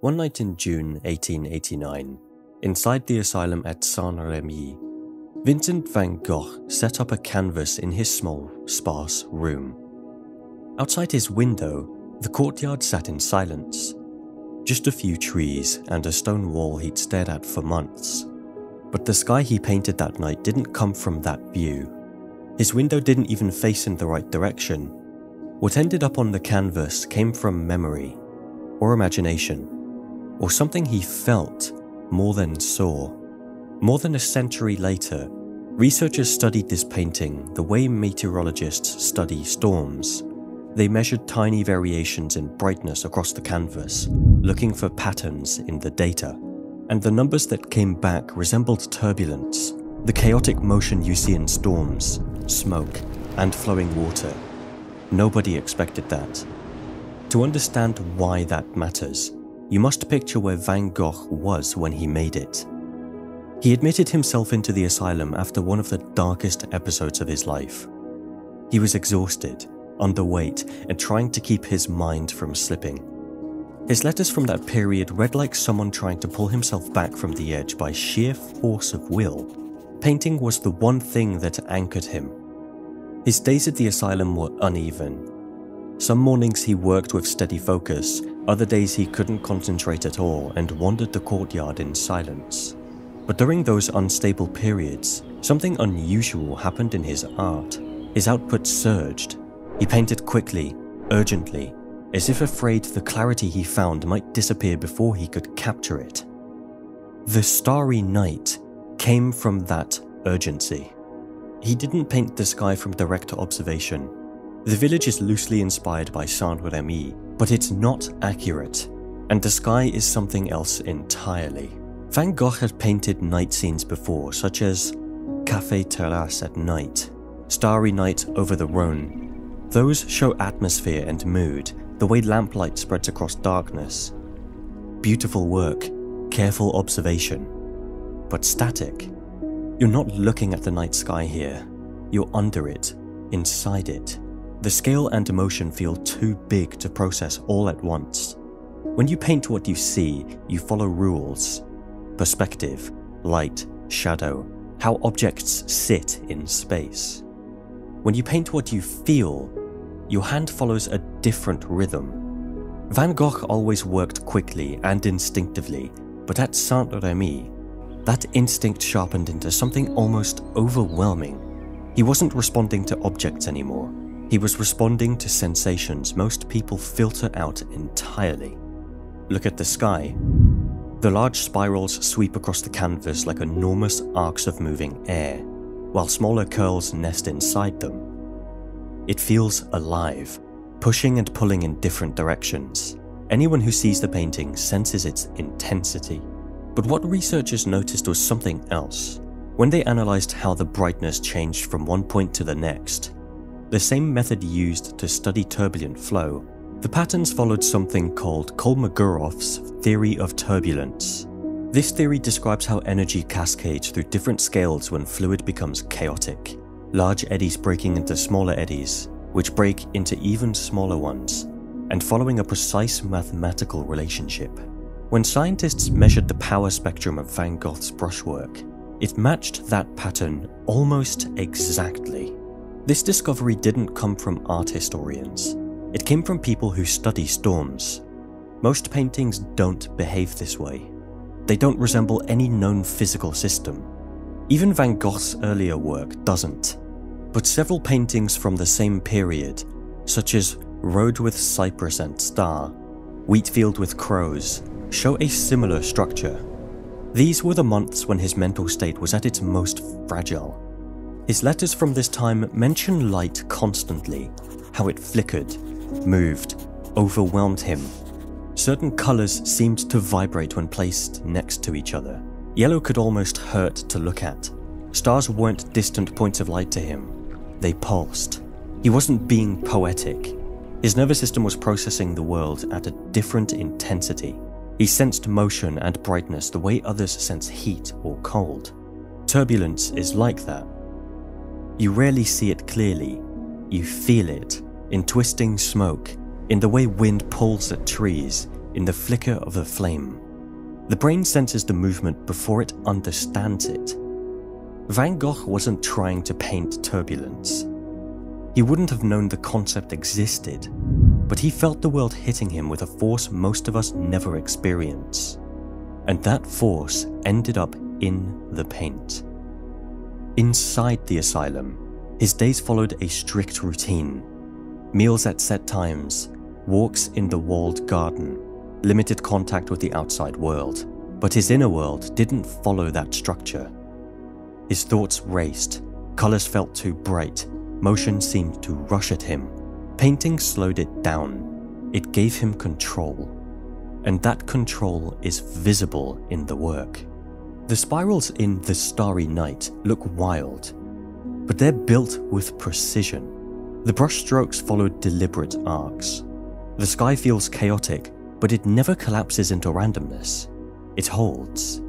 One night in June 1889, inside the asylum at Saint Remy, Vincent van Gogh set up a canvas in his small, sparse room. Outside his window, the courtyard sat in silence. Just a few trees and a stone wall he'd stared at for months. But the sky he painted that night didn't come from that view. His window didn't even face in the right direction. What ended up on the canvas came from memory, or imagination, or something he felt more than saw. More than a century later, researchers studied this painting the way meteorologists study storms. They measured tiny variations in brightness across the canvas, looking for patterns in the data. And the numbers that came back resembled turbulence, the chaotic motion you see in storms, smoke, and flowing water. Nobody expected that. To understand why that matters, you must picture where Van Gogh was when he made it. He admitted himself into the asylum after one of the darkest episodes of his life. He was exhausted, underweight, and trying to keep his mind from slipping. His letters from that period read like someone trying to pull himself back from the edge by sheer force of will. Painting was the one thing that anchored him. His days at the asylum were uneven. Some mornings he worked with steady focus, other days he couldn't concentrate at all and wandered the courtyard in silence. But during those unstable periods, something unusual happened in his art. His output surged. He painted quickly, urgently, as if afraid the clarity he found might disappear before he could capture it. The starry night came from that urgency. He didn't paint the sky from direct observation. The village is loosely inspired by Saint Remy, but it's not accurate, and the sky is something else entirely. Van Gogh had painted night scenes before, such as Café Terrasse at night, Starry Night over the Rhone. Those show atmosphere and mood, the way lamplight spreads across darkness. Beautiful work, careful observation, but static. You're not looking at the night sky here, you're under it, inside it. The scale and emotion feel too big to process all at once. When you paint what you see, you follow rules perspective, light, shadow, how objects sit in space. When you paint what you feel, your hand follows a different rhythm. Van Gogh always worked quickly and instinctively, but at Saint Remy, that instinct sharpened into something almost overwhelming. He wasn't responding to objects anymore. He was responding to sensations most people filter out entirely. Look at the sky. The large spirals sweep across the canvas like enormous arcs of moving air, while smaller curls nest inside them. It feels alive, pushing and pulling in different directions. Anyone who sees the painting senses its intensity. But what researchers noticed was something else. When they analysed how the brightness changed from one point to the next, the same method used to study turbulent flow the patterns followed something called Kolmogorov's theory of turbulence. This theory describes how energy cascades through different scales when fluid becomes chaotic, large eddies breaking into smaller eddies, which break into even smaller ones, and following a precise mathematical relationship. When scientists measured the power spectrum of Van Gogh's brushwork, it matched that pattern almost exactly. This discovery didn't come from art historians. It came from people who study storms. Most paintings don't behave this way. They don't resemble any known physical system. Even Van Gogh's earlier work doesn't. But several paintings from the same period, such as Road with Cypress and Star, Wheatfield with Crows, show a similar structure. These were the months when his mental state was at its most fragile. His letters from this time mention light constantly, how it flickered, moved, overwhelmed him. Certain colours seemed to vibrate when placed next to each other. Yellow could almost hurt to look at. Stars weren't distant points of light to him, they pulsed. He wasn't being poetic. His nervous system was processing the world at a different intensity. He sensed motion and brightness the way others sense heat or cold. Turbulence is like that. You rarely see it clearly, you feel it in twisting smoke, in the way wind pulls at trees, in the flicker of a flame. The brain senses the movement before it understands it. Van Gogh wasn't trying to paint turbulence. He wouldn't have known the concept existed, but he felt the world hitting him with a force most of us never experience. And that force ended up in the paint. Inside the asylum, his days followed a strict routine. Meals at set times, walks in the walled garden, limited contact with the outside world, but his inner world didn't follow that structure. His thoughts raced, colours felt too bright, motion seemed to rush at him. Painting slowed it down. It gave him control. And that control is visible in the work. The spirals in The Starry Night look wild, but they're built with precision. The brushstrokes follow deliberate arcs. The sky feels chaotic, but it never collapses into randomness. It holds.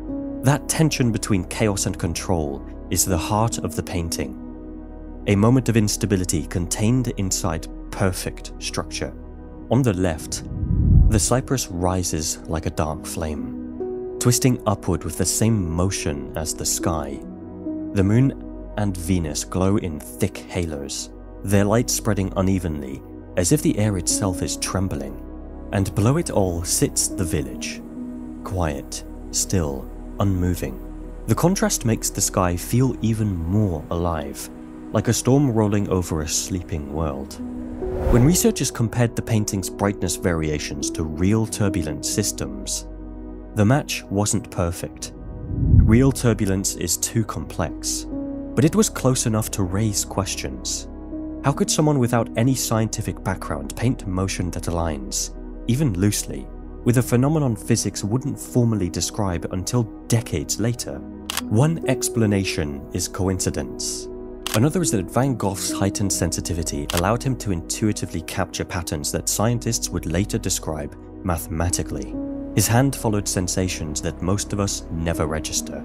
That tension between chaos and control is the heart of the painting. A moment of instability contained inside perfect structure. On the left, the cypress rises like a dark flame, twisting upward with the same motion as the sky. The moon and Venus glow in thick halos, their light spreading unevenly as if the air itself is trembling. And below it all sits the village, quiet, still, unmoving. The contrast makes the sky feel even more alive, like a storm rolling over a sleeping world. When researchers compared the painting's brightness variations to real turbulent systems, the match wasn't perfect. Real turbulence is too complex, but it was close enough to raise questions. How could someone without any scientific background paint motion that aligns, even loosely, with a phenomenon physics wouldn't formally describe until decades later. One explanation is coincidence. Another is that Van Gogh's heightened sensitivity allowed him to intuitively capture patterns that scientists would later describe mathematically. His hand followed sensations that most of us never register.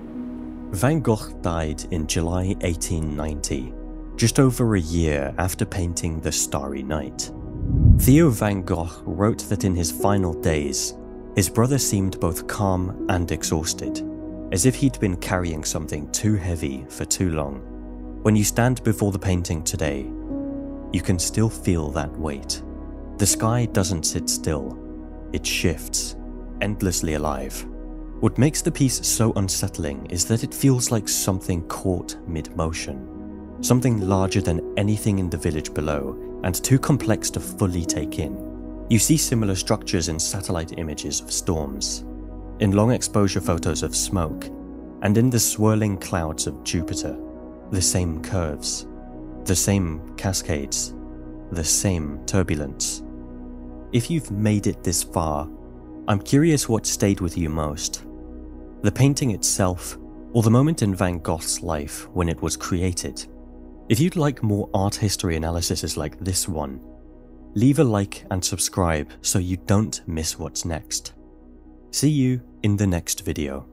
Van Gogh died in July 1890, just over a year after painting The Starry Night. Theo van Gogh wrote that in his final days, his brother seemed both calm and exhausted, as if he'd been carrying something too heavy for too long. When you stand before the painting today, you can still feel that weight. The sky doesn't sit still, it shifts, endlessly alive. What makes the piece so unsettling is that it feels like something caught mid-motion something larger than anything in the village below and too complex to fully take in. You see similar structures in satellite images of storms, in long exposure photos of smoke, and in the swirling clouds of Jupiter. The same curves, the same cascades, the same turbulence. If you've made it this far, I'm curious what stayed with you most. The painting itself, or the moment in Van Gogh's life when it was created. If you'd like more art history analyses like this one, leave a like and subscribe so you don't miss what's next. See you in the next video.